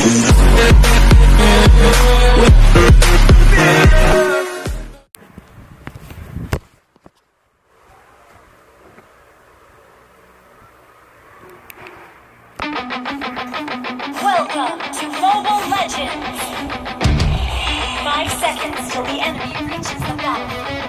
Welcome to Mobile Legends. Five seconds till the enemy reaches the battlefield.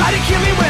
Try to kill me when.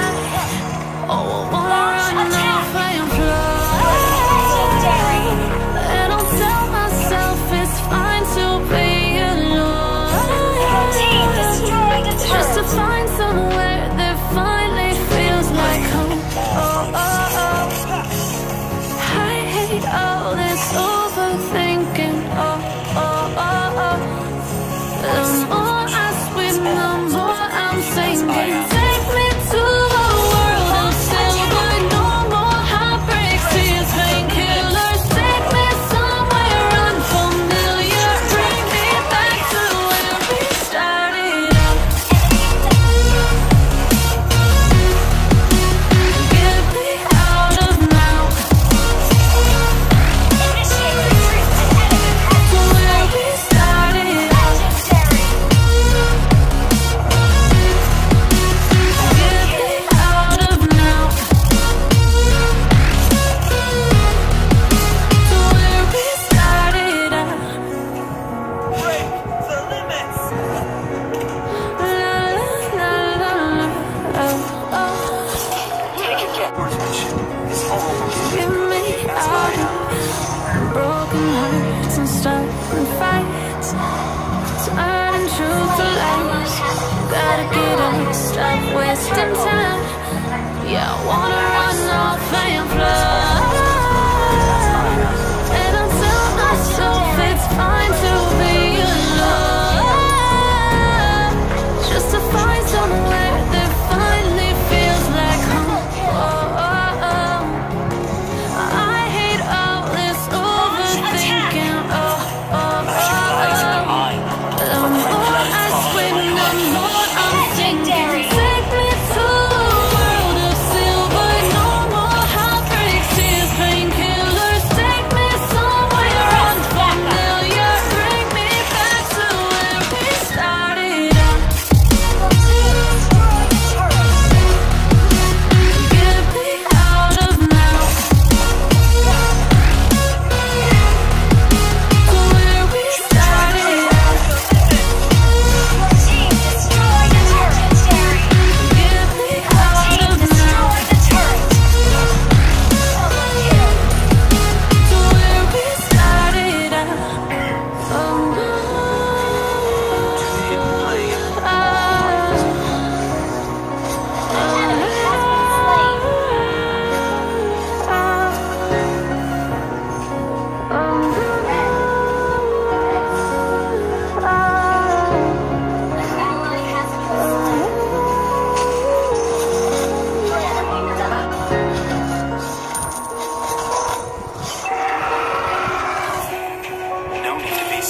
Stop wasting time. Yeah, I wanna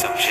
need to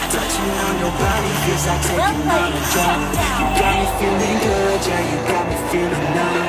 Touching on your body feels like taking on a drug You got me feeling good, yeah, you got me feeling numb.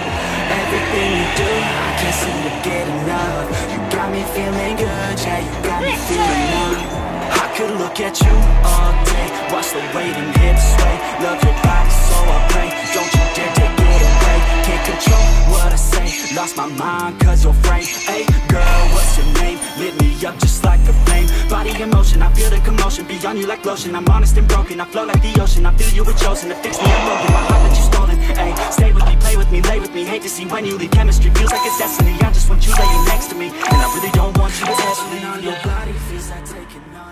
Everything you do, I can't seem to get enough. You got me feeling good, yeah, you got me feeling numb. I could look at you all day Watch the waiting hips sway. Love your body, so I pray. Don't you dare take it away. Can't control what I say. Lost my mind cause you're frame. Hey girl, what's your name? Lit me up just like a flame. Body in motion, I feel the commotion. Beyond you like lotion. I'm honest and broken. I flow like the ocean. I feel you were chosen To fix me, I'm broken. My heart that you stolen Hey, stay with me, play with me, lay with me. Hate to see when you leave Chemistry. Feels like it's destiny. I just want you laying next to me. And I really don't want you to test me. On your body feels like taking on a